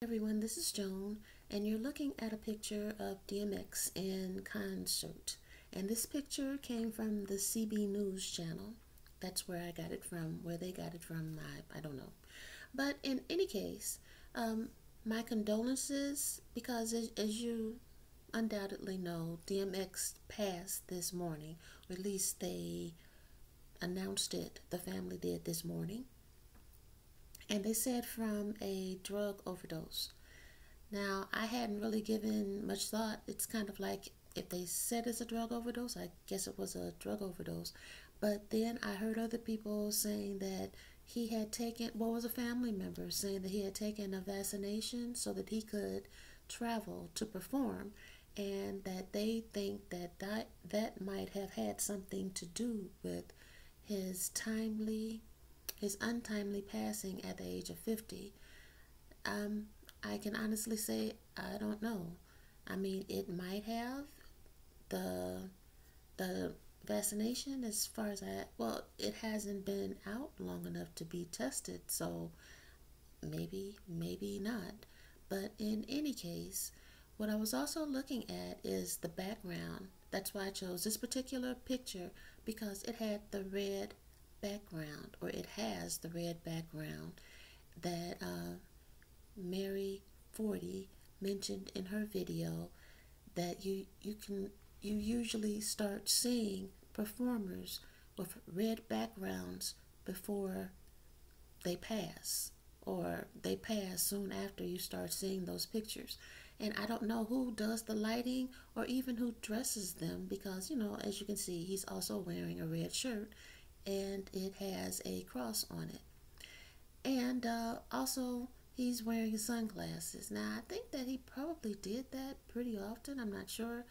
everyone, this is Joan, and you're looking at a picture of DMX in concert. And this picture came from the CB News channel. That's where I got it from. Where they got it from, I, I don't know. But in any case, um, my condolences because, as, as you undoubtedly know, DMX passed this morning, or at least they announced it, the family did this morning and they said from a drug overdose. Now, I hadn't really given much thought. It's kind of like if they said it's a drug overdose, I guess it was a drug overdose. But then I heard other people saying that he had taken, what was a family member saying that he had taken a vaccination so that he could travel to perform and that they think that that, that might have had something to do with his timely his untimely passing at the age of 50, um, I can honestly say I don't know. I mean, it might have the the vaccination as far as I well, it hasn't been out long enough to be tested, so maybe maybe not. But in any case, what I was also looking at is the background. That's why I chose this particular picture because it had the red background, or it has the red background that uh, Mary 40 mentioned in her video that you, you can you usually start seeing performers with red backgrounds before they pass or they pass soon after you start seeing those pictures. And I don't know who does the lighting or even who dresses them because, you know, as you can see, he's also wearing a red shirt and it has a cross on it. And uh, also, he's wearing sunglasses. Now, I think that he probably did that pretty often. I'm not sure.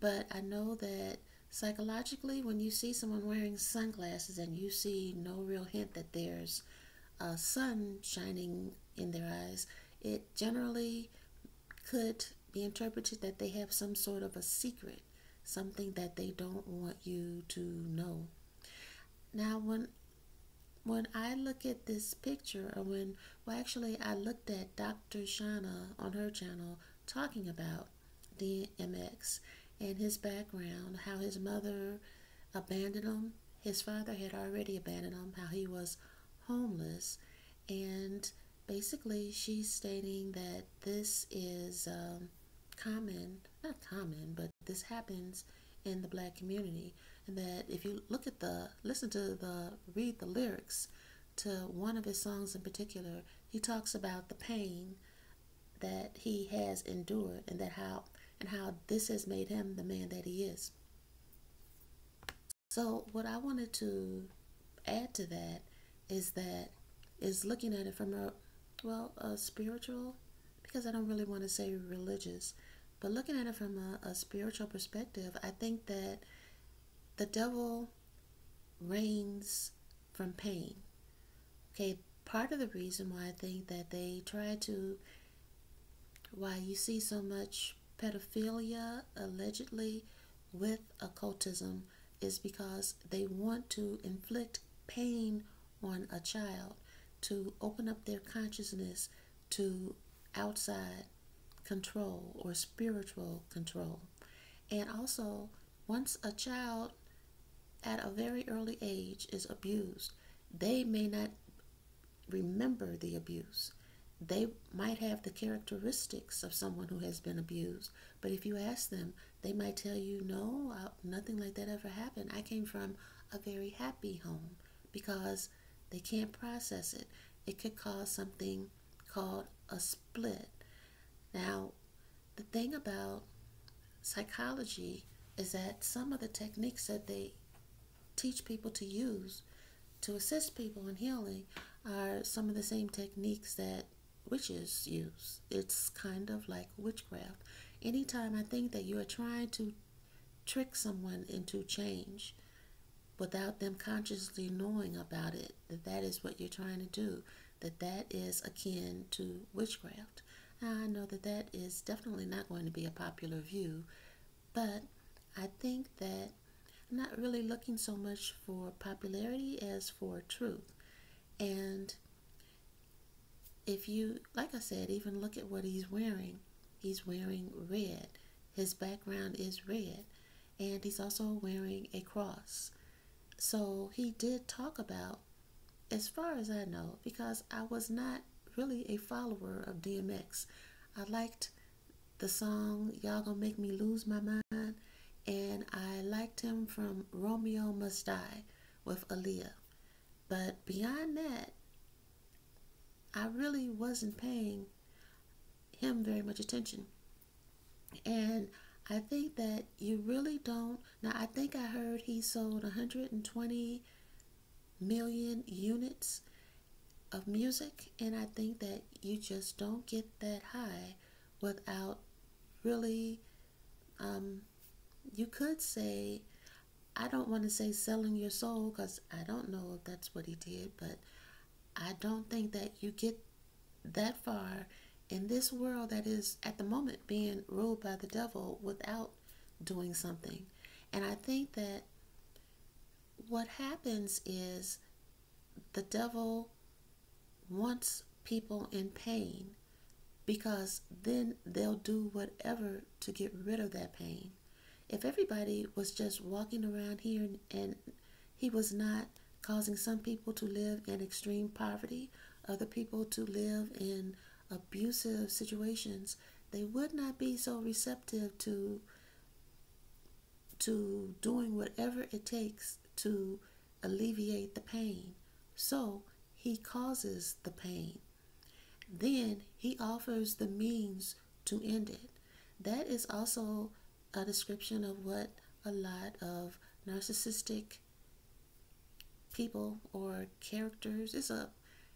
But I know that psychologically, when you see someone wearing sunglasses and you see no real hint that there's a sun shining in their eyes, it generally could be interpreted that they have some sort of a secret, something that they don't want you to know. Now, when when I look at this picture, or when, well, actually, I looked at Dr. Shauna on her channel talking about DMX and his background, how his mother abandoned him, his father had already abandoned him, how he was homeless, and basically, she's stating that this is um, common, not common, but this happens in the black community and that if you look at the listen to the read the lyrics to one of his songs in particular he talks about the pain that he has endured and that how and how this has made him the man that he is. So what i wanted to add to that is that is looking at it from a well a spiritual because i don't really want to say religious but looking at it from a, a spiritual perspective i think that the devil reigns from pain. Okay, part of the reason why I think that they try to, why you see so much pedophilia allegedly with occultism is because they want to inflict pain on a child to open up their consciousness to outside control or spiritual control. And also, once a child at a very early age is abused, they may not remember the abuse. They might have the characteristics of someone who has been abused, but if you ask them, they might tell you, No, nothing like that ever happened. I came from a very happy home because they can't process it. It could cause something called a split. Now, the thing about psychology is that some of the techniques that they teach people to use to assist people in healing are some of the same techniques that witches use. It's kind of like witchcraft. Anytime I think that you are trying to trick someone into change without them consciously knowing about it, that that is what you're trying to do, that that is akin to witchcraft. Now, I know that that is definitely not going to be a popular view, but I think that I'm not really looking so much for popularity as for truth. And if you, like I said, even look at what he's wearing, he's wearing red. His background is red, and he's also wearing a cross. So he did talk about, as far as I know, because I was not really a follower of DMX. I liked the song Y'all Gonna Make Me Lose My Mind, and I liked him from Romeo Must Die with Aaliyah. But beyond that, I really wasn't paying him very much attention. And I think that you really don't. Now, I think I heard he sold 120 million units of music, and I think that you just don't get that high without really, um, you could say, I don't want to say selling your soul because I don't know if that's what he did, but I don't think that you get that far in this world that is at the moment being ruled by the devil without doing something. And I think that what happens is the devil wants people in pain because then they'll do whatever to get rid of that pain. If everybody was just walking around here and, and he was not causing some people to live in extreme poverty, other people to live in abusive situations, they would not be so receptive to to doing whatever it takes to alleviate the pain. So he causes the pain. Then he offers the means to end it. That is also a description of what a lot of narcissistic people or characters it's a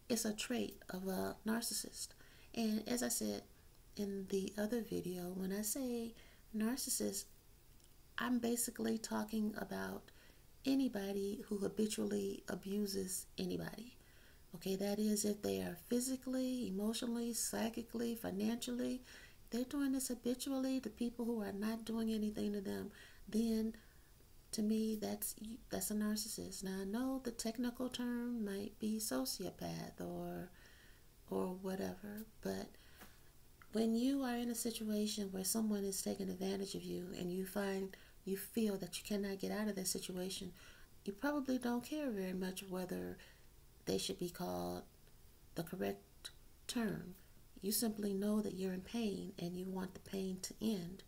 it's a trait of a narcissist. And as I said in the other video, when I say narcissist, I'm basically talking about anybody who habitually abuses anybody. Okay, that is if they are physically, emotionally, psychically, financially, they're doing this habitually to people who are not doing anything to them, then to me that's that's a narcissist. Now I know the technical term might be sociopath or or whatever, but when you are in a situation where someone is taking advantage of you and you find you feel that you cannot get out of that situation, you probably don't care very much whether they should be called the correct term. You simply know that you're in pain and you want the pain to end.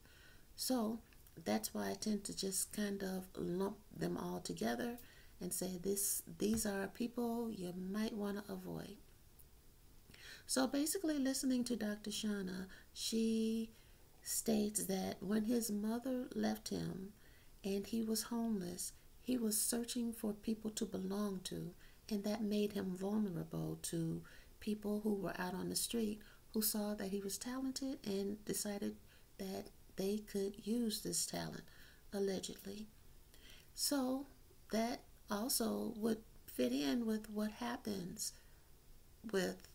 So that's why I tend to just kind of lump them all together and say this these are people you might want to avoid. So basically listening to Dr. Shauna, she states that when his mother left him and he was homeless, he was searching for people to belong to and that made him vulnerable to people who were out on the street who saw that he was talented and decided that they could use this talent, allegedly. So that also would fit in with what happens with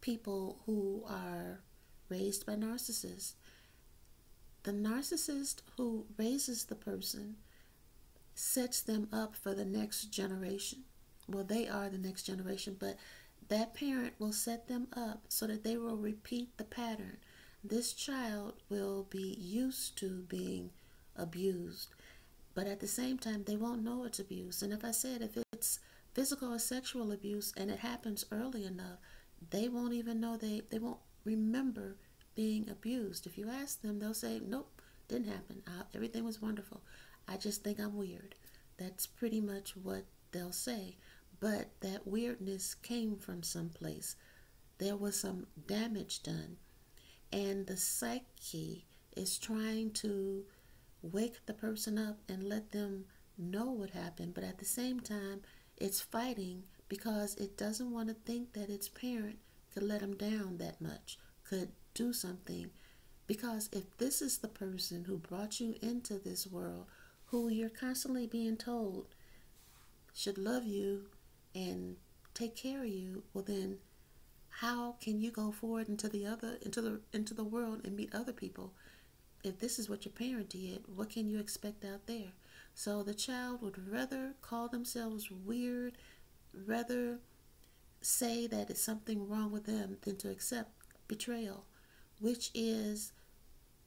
people who are raised by narcissists. The narcissist who raises the person sets them up for the next generation well, they are the next generation, but that parent will set them up so that they will repeat the pattern. This child will be used to being abused, but at the same time, they won't know it's abuse. And if I said if it's physical or sexual abuse and it happens early enough, they won't even know they, they won't remember being abused. If you ask them, they'll say, Nope, didn't happen. I, everything was wonderful. I just think I'm weird. That's pretty much what they'll say but that weirdness came from someplace. There was some damage done, and the psyche is trying to wake the person up and let them know what happened, but at the same time, it's fighting because it doesn't want to think that its parent could let them down that much, could do something. Because if this is the person who brought you into this world, who you're constantly being told should love you and take care of you, well then how can you go forward into the other into the into the world and meet other people? If this is what your parent did, what can you expect out there? So the child would rather call themselves weird, rather say that it's something wrong with them than to accept betrayal, which is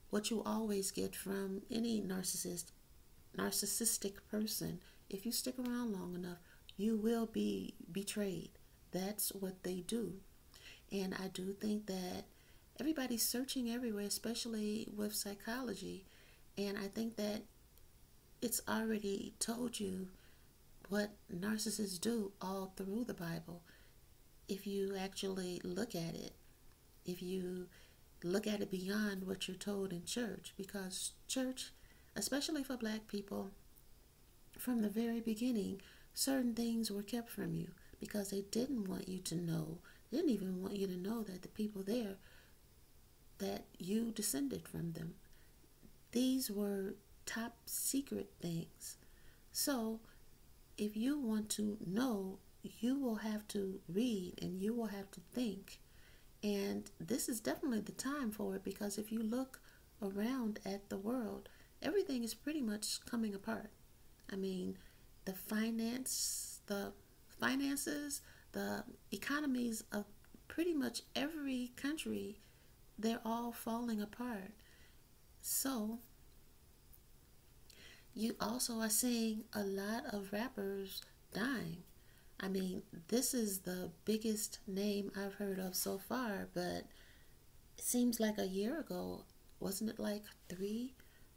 what you always get from any narcissist narcissistic person. If you stick around long enough, you will be betrayed. That's what they do. And I do think that everybody's searching everywhere, especially with psychology. And I think that it's already told you what narcissists do all through the Bible. If you actually look at it, if you look at it beyond what you're told in church, because church, especially for black people, from the very beginning, certain things were kept from you because they didn't want you to know, they didn't even want you to know that the people there, that you descended from them. These were top secret things. So, if you want to know, you will have to read and you will have to think. And this is definitely the time for it because if you look around at the world, everything is pretty much coming apart. I mean, the finance, the finances, the economies of pretty much every country, they're all falling apart. So, you also are seeing a lot of rappers dying. I mean, this is the biggest name I've heard of so far, but it seems like a year ago, wasn't it like three,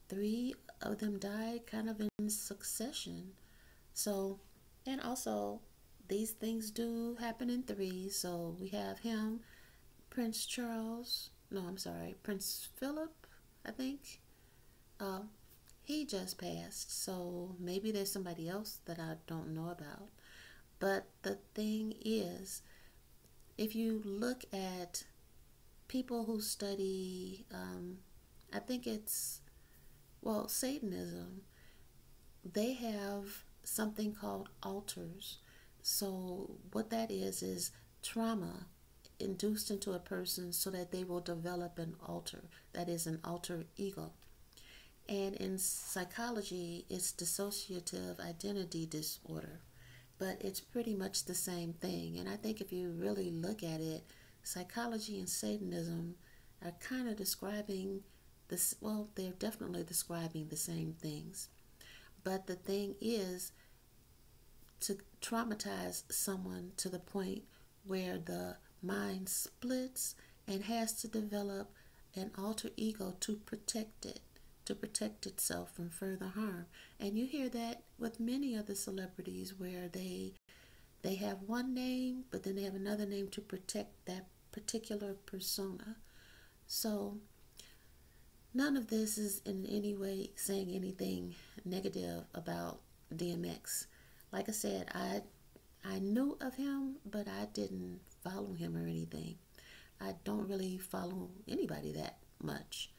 three of them died kind of in succession. So, and also these things do happen in threes. So we have him, Prince Charles. No, I'm sorry, Prince Philip. I think. Uh, he just passed, so maybe there's somebody else that I don't know about. But the thing is, if you look at people who study, um, I think it's, well, Satanism, they have something called alters. So, what that is, is trauma induced into a person so that they will develop an alter, that is, an alter ego. And in psychology, it's dissociative identity disorder. But it's pretty much the same thing. And I think if you really look at it, psychology and Satanism are kind of describing this, well, they're definitely describing the same things. But the thing is to traumatize someone to the point where the mind splits and has to develop an alter ego to protect it to protect itself from further harm. And you hear that with many of the celebrities where they they have one name but then they have another name to protect that particular persona. So none of this is in any way saying anything negative about DMX. Like I said, I I knew of him, but I didn't follow him or anything. I don't really follow anybody that much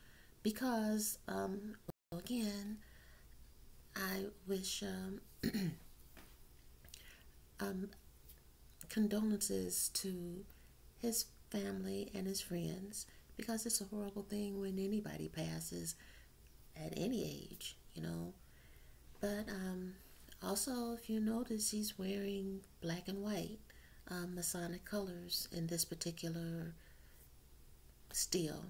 because um, again, I wish um, um, condolences to his family and his friends because it's a horrible thing when anybody passes at any age, you know. But um, also, if you notice, he's wearing black and white um, Masonic colors in this particular steel.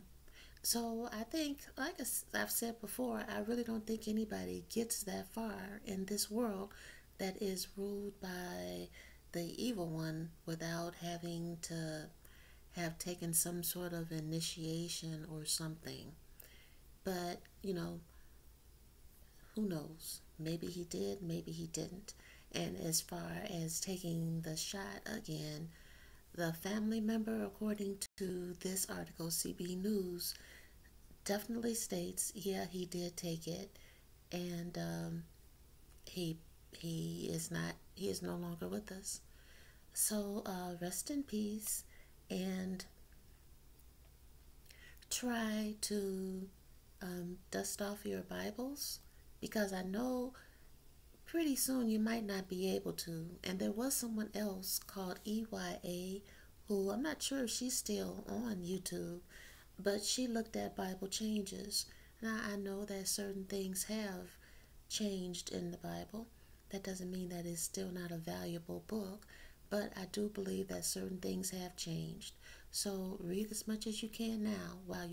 So I think, like I've said before, I really don't think anybody gets that far in this world that is ruled by the evil one without having to have taken some sort of initiation or something. But, you know, who knows? Maybe he did, maybe he didn't. And as far as taking the shot again, the family member, according to this article, CB News, definitely states, yeah, he did take it, and um, he he is not he is no longer with us. So uh, rest in peace, and try to um, dust off your Bibles because I know pretty soon you might not be able to. And there was someone else called EYA who I'm not sure if she's still on YouTube but she looked at Bible changes. Now, I know that certain things have changed in the Bible. That doesn't mean that it's still not a valuable book, but I do believe that certain things have changed. So read as much as you can now while